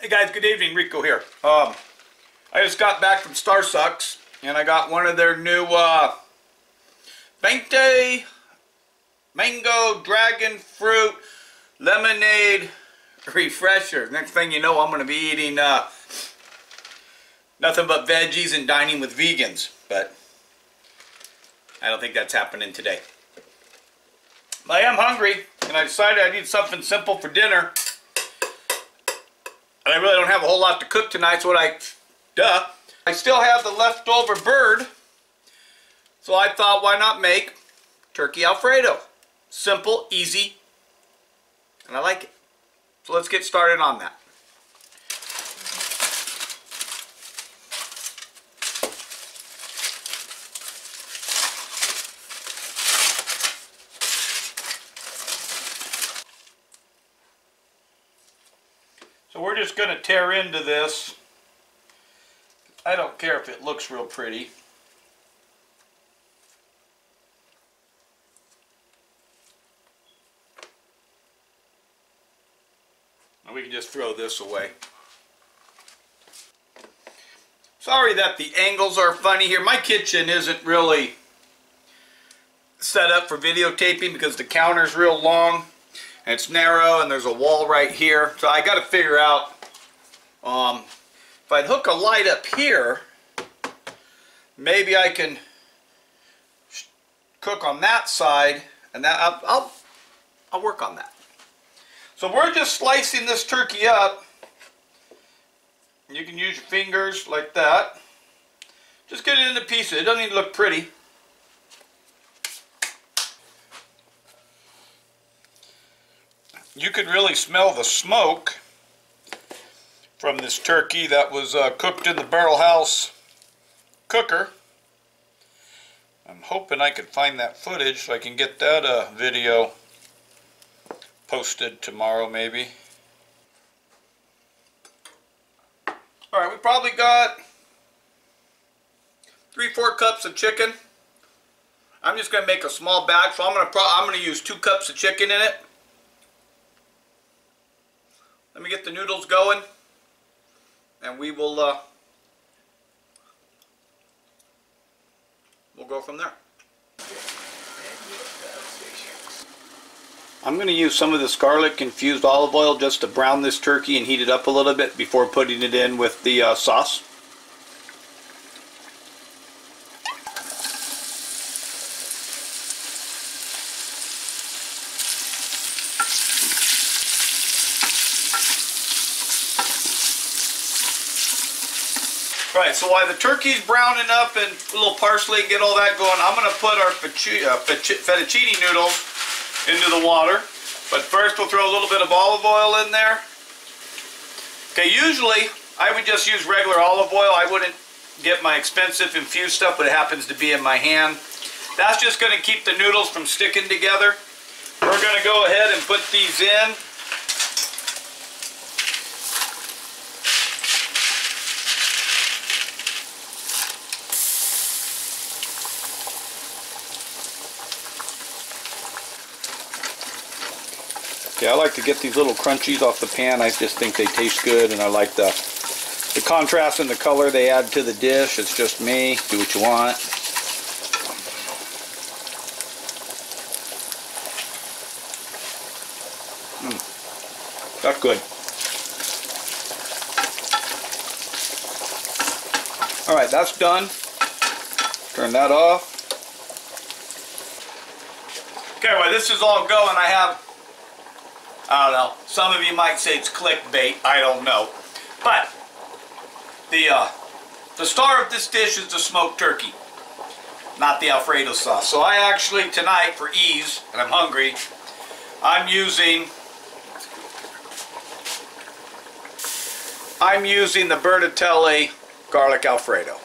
Hey guys, good evening. Rico here. Um, I just got back from Star Sucks, and I got one of their new uh, Venti Mango Dragon Fruit Lemonade Refresher. Next thing you know, I'm going to be eating uh, nothing but veggies and dining with vegans, but I don't think that's happening today. But I am hungry, and I decided I need something simple for dinner. And I really don't have a whole lot to cook tonight, so what I, duh. I still have the leftover bird, so I thought why not make turkey alfredo. Simple, easy, and I like it. So let's get started on that. So we're just going to tear into this. I don't care if it looks real pretty. And we can just throw this away. Sorry that the angles are funny here. My kitchen isn't really set up for videotaping because the counter's real long and it's narrow and there's a wall right here. So I got to figure out um, if I'd hook a light up here, maybe I can cook on that side and that I'll, I'll, I'll work on that. So we're just slicing this turkey up. You can use your fingers like that. Just get it into pieces. It doesn't even look pretty. You can really smell the smoke from this turkey that was uh, cooked in the barrel house cooker. I'm hoping I can find that footage so I can get that uh, video posted tomorrow maybe. Alright, we probably got three, four cups of chicken. I'm just going to make a small batch, so I'm going to I'm going to use two cups of chicken in it. Let me get the noodles going, and we will uh, we'll go from there. I'm going to use some of this garlic infused olive oil just to brown this turkey and heat it up a little bit before putting it in with the uh, sauce. Right, so while the turkey's browning up and a little parsley get all that going, I'm going to put our uh, fettuccine noodles into the water. But first we'll throw a little bit of olive oil in there. Okay, usually I would just use regular olive oil. I wouldn't get my expensive infused stuff, but it happens to be in my hand. That's just going to keep the noodles from sticking together. We're going to go ahead and put these in. Yeah, I like to get these little crunchies off the pan. I just think they taste good, and I like the the contrast and the color they add to the dish. It's just me. Do what you want. Mm. That's good. Alright, that's done. Turn that off. Okay, while this is all going, I have I don't know. Some of you might say it's clickbait. I don't know. But the uh, the star of this dish is the smoked turkey, not the Alfredo sauce. So I actually tonight, for ease, and I'm hungry, I'm using I'm using the Bertatelli garlic Alfredo.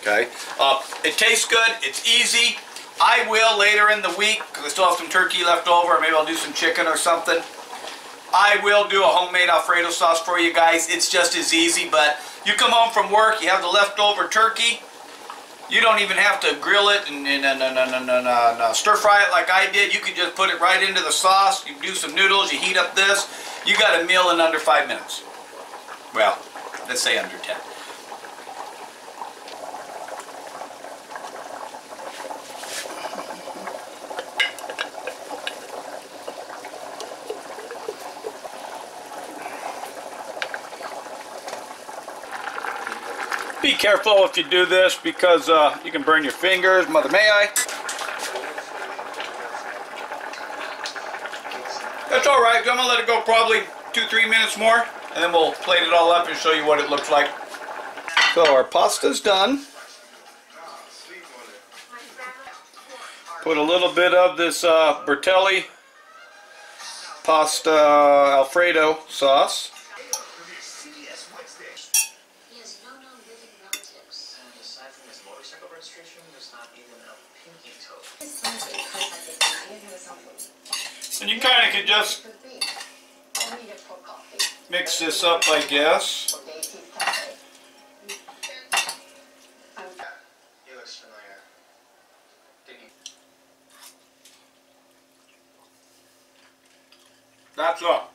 Okay. Uh, it tastes good. It's easy. I will later in the week, because I still have some turkey left over, maybe I'll do some chicken or something. I will do a homemade Alfredo sauce for you guys. It's just as easy, but you come home from work, you have the leftover turkey, you don't even have to grill it and, and, and, and, and uh, stir fry it like I did. You can just put it right into the sauce. You do some noodles, you heat up this, You got a meal in under five minutes. Well, let's say under 10. Careful if you do this because uh, you can burn your fingers. Mother may I? That's all right. I'm gonna let it go probably two, three minutes more, and then we'll plate it all up and show you what it looks like. So our pasta's done. Put a little bit of this uh, Bertolli pasta Alfredo sauce. Motorcycle registration, there's not even a pinky toe. And you kind of can just mix this up, I guess. He looks familiar. Did you? That's all.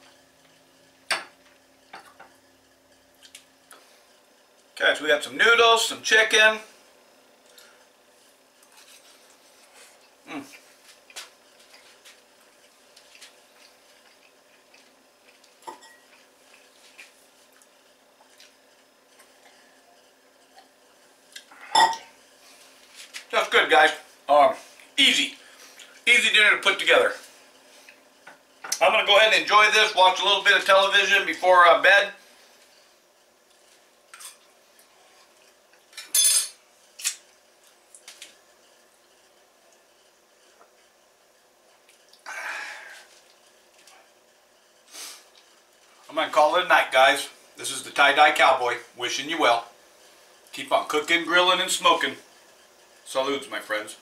Okay, so we got some noodles, some chicken. That's good, guys. Um, easy. Easy dinner to put together. I'm going to go ahead and enjoy this, watch a little bit of television before uh, bed. I'm going to call it a night, guys. This is the Tie-Dye Cowboy, wishing you well. Keep on cooking, grilling, and smoking. Salutes, my friends.